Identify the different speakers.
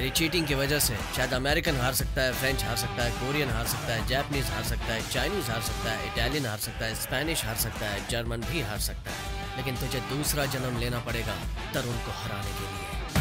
Speaker 1: तेरी चीटिंग की वजह से। शायद अमेरिकन हार सकता है फ्रेंच हार सकता है कोरियन हार सकता है जापानीज हार सकता है चाइनीज़ हार सकता है इटालियन हार सकता है स्पेनिश हार सकता है जर्मन भी हार सकता है। लेकिन तुझे दूसरा जन्म लेना पड़ेगा तरुण को हराने के लिए।